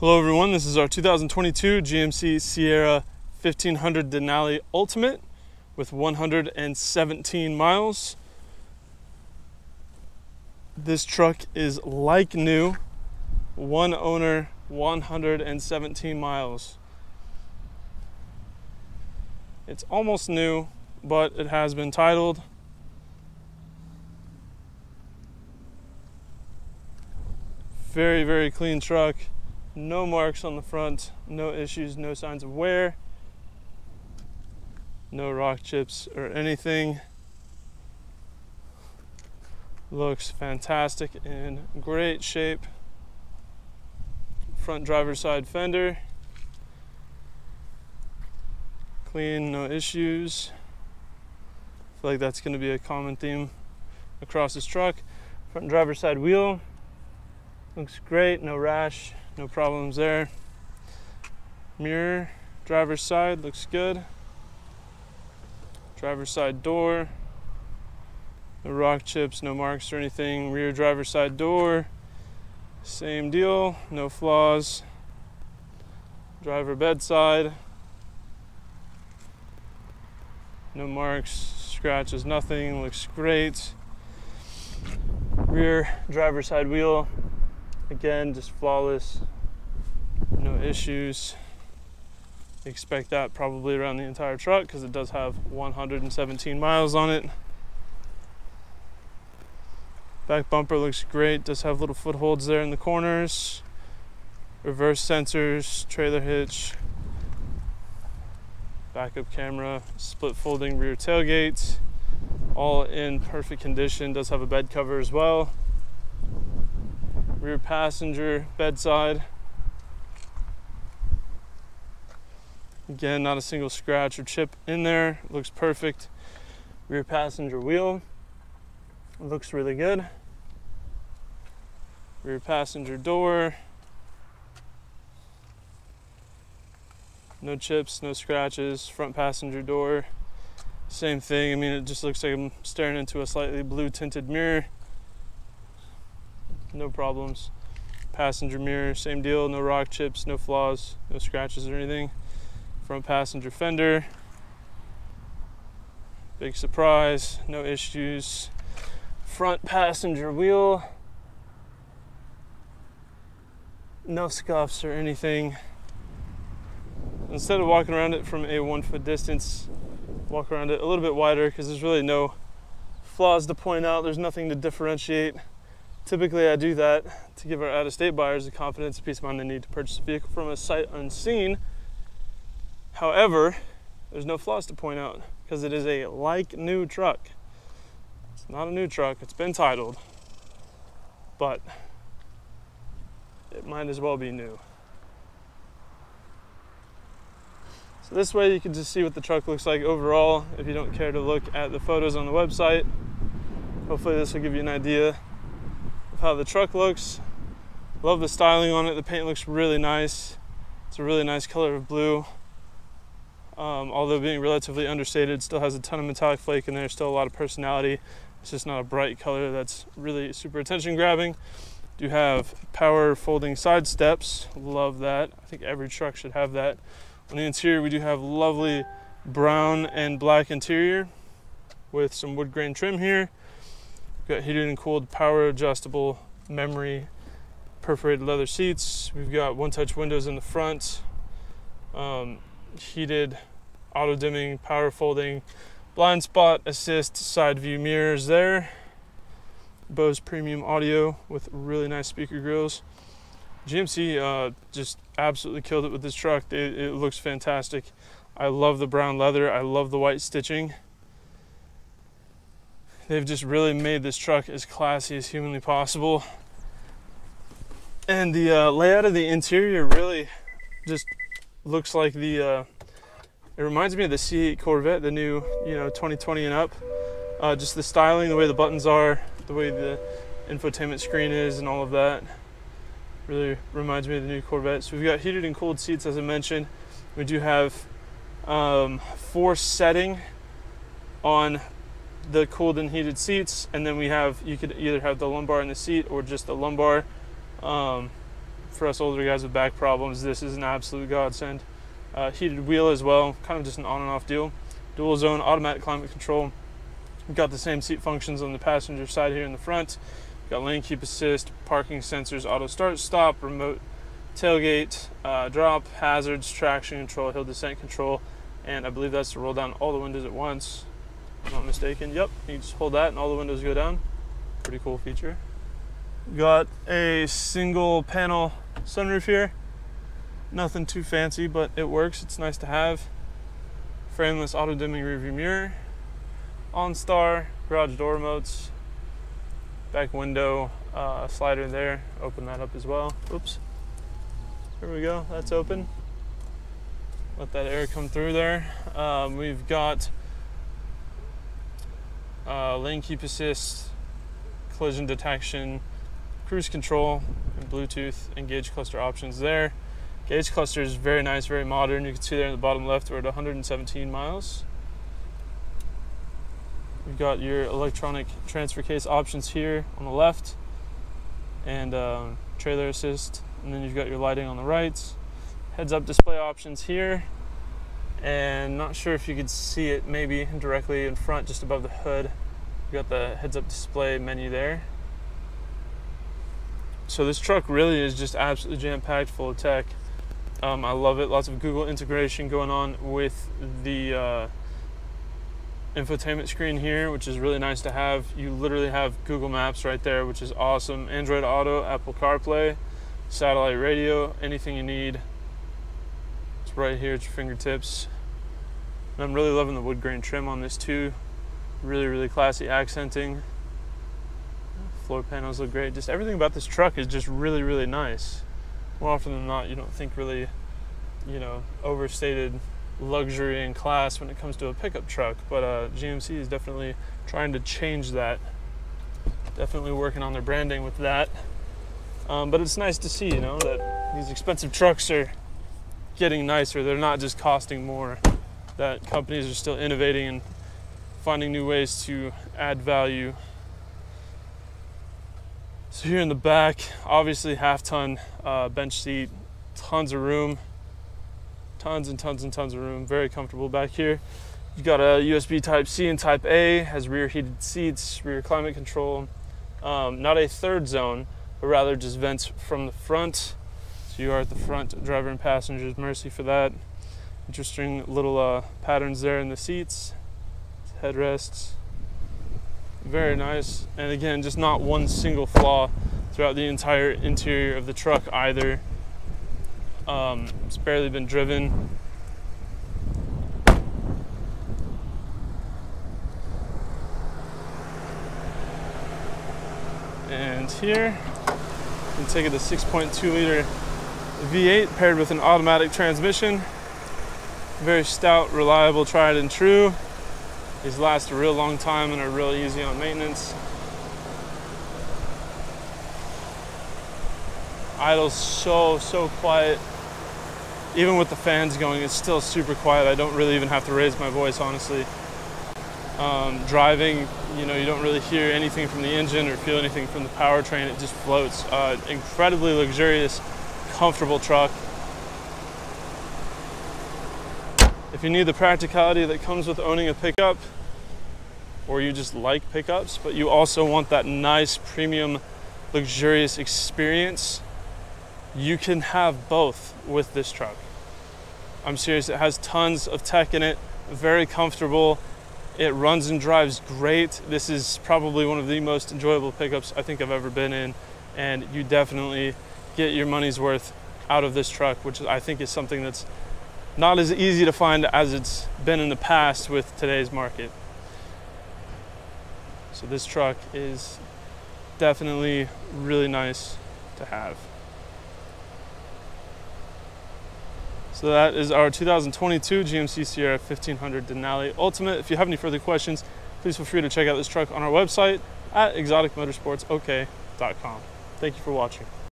Hello everyone, this is our 2022 GMC Sierra 1500 Denali Ultimate with 117 miles. This truck is like new, one owner, 117 miles. It's almost new, but it has been titled. Very, very clean truck. No marks on the front, no issues, no signs of wear, no rock chips or anything. Looks fantastic in great shape. Front driver's side fender. Clean, no issues. I feel like that's going to be a common theme across this truck. Front driver's side wheel. Looks great, no rash, no problems there. Mirror, driver's side looks good. Driver's side door, no rock chips, no marks or anything. Rear driver's side door, same deal, no flaws. Driver bedside, no marks, scratches, nothing, looks great. Rear driver's side wheel, Again, just flawless, no issues. Expect that probably around the entire truck because it does have 117 miles on it. Back bumper looks great, does have little footholds there in the corners. Reverse sensors, trailer hitch, backup camera, split folding rear tailgate, all in perfect condition. Does have a bed cover as well rear passenger bedside. Again, not a single scratch or chip in there. Looks perfect. Rear passenger wheel looks really good. Rear passenger door. No chips, no scratches. Front passenger door. Same thing. I mean, it just looks like I'm staring into a slightly blue tinted mirror no problems. Passenger mirror, same deal, no rock chips, no flaws, no scratches or anything. Front passenger fender, big surprise, no issues. Front passenger wheel, no scuffs or anything. Instead of walking around it from a one foot distance, walk around it a little bit wider because there's really no flaws to point out. There's nothing to differentiate. Typically, I do that to give our out of state buyers the confidence and peace of mind they need to purchase a vehicle from a sight unseen. However, there's no flaws to point out because it is a like new truck. It's not a new truck, it's been titled, but it might as well be new. So, this way you can just see what the truck looks like overall if you don't care to look at the photos on the website. Hopefully, this will give you an idea of how the truck looks. Love the styling on it. The paint looks really nice. It's a really nice color of blue. Um, although being relatively understated, still has a ton of metallic flake in there, still a lot of personality. It's just not a bright color that's really super attention grabbing. Do have power folding side steps. Love that. I think every truck should have that. On the interior, we do have lovely brown and black interior with some wood grain trim here. We've got heated and cooled power adjustable memory perforated leather seats. We've got one touch windows in the front, um, heated auto dimming, power folding, blind spot assist side view mirrors there. Bose premium audio with really nice speaker grills. GMC uh, just absolutely killed it with this truck. It, it looks fantastic. I love the brown leather. I love the white stitching. They've just really made this truck as classy as humanly possible. And the uh, layout of the interior really just looks like the, uh, it reminds me of the C8 Corvette, the new, you know, 2020 and up. Uh, just the styling, the way the buttons are, the way the infotainment screen is, and all of that really reminds me of the new Corvette. So we've got heated and cooled seats, as I mentioned. We do have um, force setting on the cooled and heated seats, and then we have you could either have the lumbar in the seat or just the lumbar. Um, for us older guys with back problems, this is an absolute godsend. Uh, heated wheel as well, kind of just an on and off deal. Dual zone automatic climate control. We've got the same seat functions on the passenger side here in the front. We've got lane keep assist, parking sensors, auto start stop, remote tailgate, uh, drop, hazards, traction control, hill descent control, and I believe that's to roll down all the windows at once. I'm not mistaken. Yep, you just hold that and all the windows go down. Pretty cool feature. Got a single panel sunroof here. Nothing too fancy, but it works. It's nice to have. Frameless auto dimming rearview mirror. OnStar, garage door remotes, back window uh, slider there. Open that up as well. Oops. Here we go. That's open. Let that air come through there. Um, we've got uh, lane keep assist, collision detection, cruise control, and Bluetooth and gauge cluster options there. Gauge cluster is very nice, very modern. You can see there in the bottom left, we're at 117 miles. You've got your electronic transfer case options here on the left and um, trailer assist. And then you've got your lighting on the right. Heads up display options here. And not sure if you could see it maybe directly in front just above the hood. You've got the heads up display menu there. So this truck really is just absolutely jam packed full of tech. Um, I love it. Lots of Google integration going on with the uh, infotainment screen here, which is really nice to have. You literally have Google Maps right there, which is awesome. Android Auto, Apple CarPlay, satellite radio, anything you need. It's right here at your fingertips. And I'm really loving the wood grain trim on this too. Really, really classy accenting. Floor panels look great. Just everything about this truck is just really, really nice. More often than not, you don't think really, you know, overstated luxury and class when it comes to a pickup truck, but uh, GMC is definitely trying to change that. Definitely working on their branding with that. Um, but it's nice to see, you know, that these expensive trucks are getting nicer. They're not just costing more. That companies are still innovating and finding new ways to add value. So here in the back, obviously half ton uh, bench seat, tons of room tons and tons and tons of room. Very comfortable back here. You've got a USB Type C and Type A, has rear heated seats, rear climate control. Um, not a third zone, but rather just vents from the front. So you are at the front, driver and passengers. Mercy for that. Interesting little uh, patterns there in the seats, headrests. Very nice. And again, just not one single flaw throughout the entire interior of the truck either. Um, it's barely been driven. And here, you can take it a 6.2 liter V8 paired with an automatic transmission. Very stout, reliable, tried and true. These last a real long time and are real easy on maintenance. Idles so, so quiet even with the fans going, it's still super quiet. I don't really even have to raise my voice, honestly. Um, driving, you know, you don't really hear anything from the engine or feel anything from the powertrain. It just floats. Uh, incredibly luxurious, comfortable truck. If you need the practicality that comes with owning a pickup, or you just like pickups, but you also want that nice, premium, luxurious experience, you can have both with this truck. I'm serious, it has tons of tech in it, very comfortable. It runs and drives great. This is probably one of the most enjoyable pickups I think I've ever been in, and you definitely get your money's worth out of this truck, which I think is something that's not as easy to find as it's been in the past with today's market. So this truck is definitely really nice to have. So that is our 2022 GMC Sierra 1500 Denali Ultimate. If you have any further questions, please feel free to check out this truck on our website at exoticmotorsportsok.com. Thank you for watching.